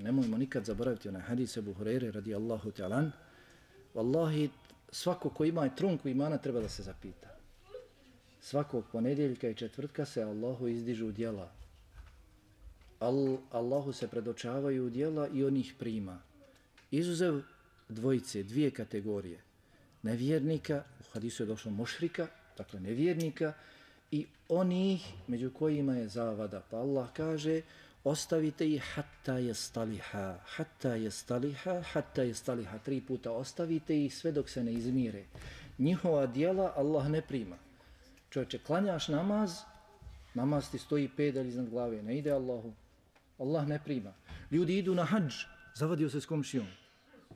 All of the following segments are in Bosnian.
nemojmo nikad zaboraviti onaj hadis Ebu Hureyre radijallahu ta'alan, Wallahi, svako ko ima trunku imana treba da se zapita. Svakog ponedjeljka i četvrtka se Allahu izdižu djela. Al, Allahu se predočavaju djela i on ih prima. Izuzev dvojice, dvije kategorije. Nevjernika, u hadisu je došlo mošrika, dakle nevjernika, i onih među kojima je zavada. Pa Allah kaže, ostavite ih hatta je staliha, hatta je staliha, hatta je staliha, tri puta ostavite ih sve dok se ne izmire. Njihova dijela Allah ne prima. Čovječe, klanjaš namaz, namaz ti stoji pedalj iznad glave, ne ide Allahu. Allah ne prima. Ljudi idu na hađ, zavadio se s komšijom.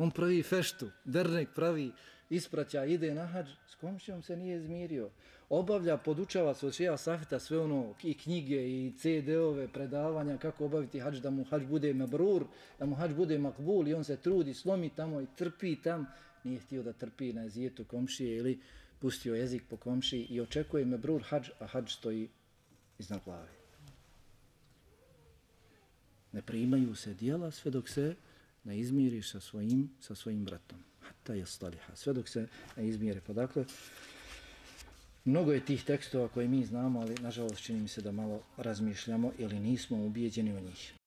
On pravi feštu, dernek pravi, ispraća, ide na hađ, s komšijom se nije izmirio. Obavlja, podučava se od šeja Safeta sve ono, i knjige, i CD-ove, predavanja, kako obaviti hađ, da mu hađ bude mebrur, da mu hađ bude makbul, i on se trudi, slomi tamo i trpi tam. Nije htio da trpi na jezijetu komšije ili pustio jezik po komšiji i očekuje mebrur hađ, a hađ stoji iznad glave. Ne primaju se dijela sve dok se ne izmiriš sa svojim, sa svojim bratom. Hatta je staliha. Sve dok se ne izmire. Pa dakle, mnogo je tih tekstova koje mi znamo, ali nažalost čini mi se da malo razmišljamo ili nismo ubijeđeni u njih.